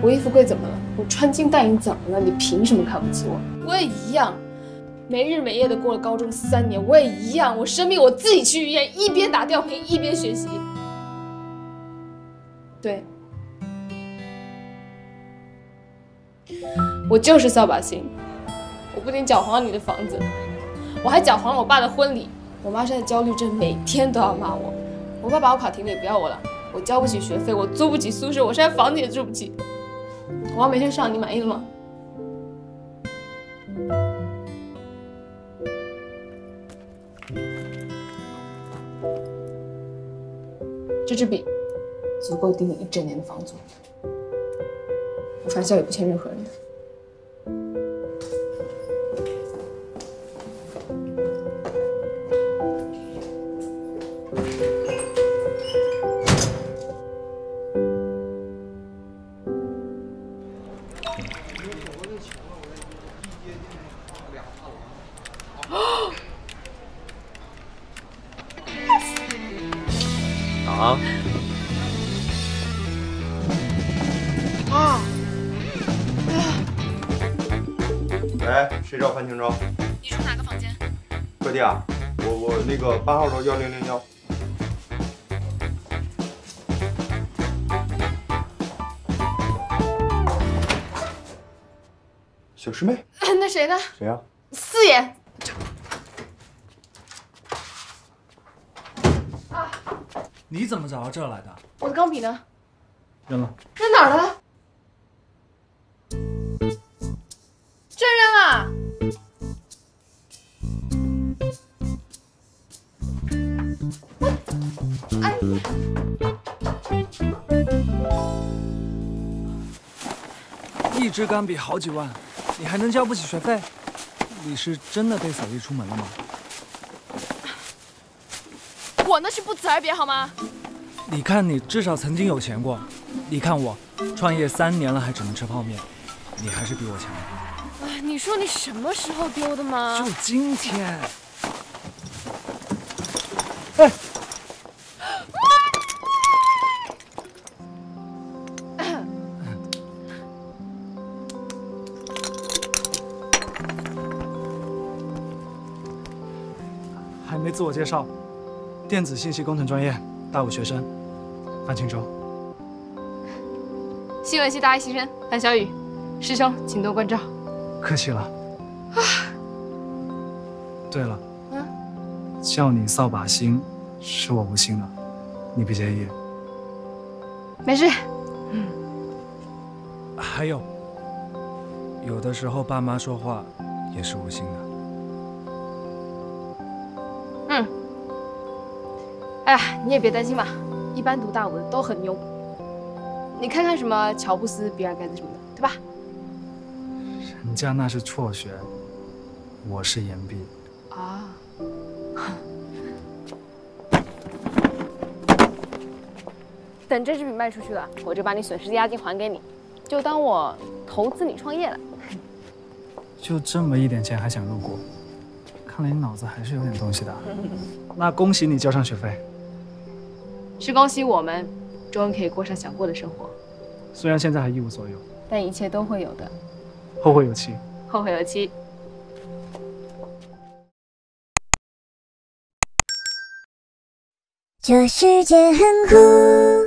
我衣服贵怎么了？我穿金戴银怎么了？你凭什么看不起我？我也一样，没日没夜的过了高中三年，我也一样。我生病我自己去医院，一边打吊瓶一边学习。对，我就是扫把星。我不仅搅黄了你的房子，我还搅黄了我爸的婚礼。我妈现在焦虑症，每天都要骂我。我爸把我考停了，也不要我了。我交不起学费，我租不起宿舍，我现在房子也住不起。我要每天上，你满意了吗？这支笔足够抵你一整年的房租。我传销也不欠任何人的。啊！啊！喂，谁找范清洲？你住哪个房间？快递啊！我我那个八号楼幺零零幺。小师妹，那谁呢？谁呀、四爷。你怎么找到这儿来的？我的钢笔呢？扔了。扔哪儿了？真扔啊！哎，一支钢笔好几万，你还能交不起学费？你是真的被扫地出门了吗？我那是不辞而别好吗？你看你至少曾经有钱过，你看我，创业三年了还只能吃泡面，你还是比我强。哎，你说你什么时候丢的吗？就今天。哎，还没自我介绍，电子信息工程专业大五学生范青洲。新闻系大一新生范小雨，师兄请多关照。客气了。啊对了，嗯，叫你扫把星是我无心的，你别介意。没事。嗯还有，有的时候爸妈说话也是无心的。哎呀，你也别担心嘛，一般读大文的都很牛。你看看什么乔布斯、比尔盖茨什么的，对吧？人家那是辍学，我是延毕。啊。等这支笔卖出去了，我就把你损失的押金还给你，就当我投资你创业了。就这么一点钱还想入股？看来你脑子还是有点东西的。那恭喜你交上学费。是恭喜我们，终于可以过上想过的生活。虽然现在还一无所有，但一切都会有的。后会有期。后会有期。这世界很酷。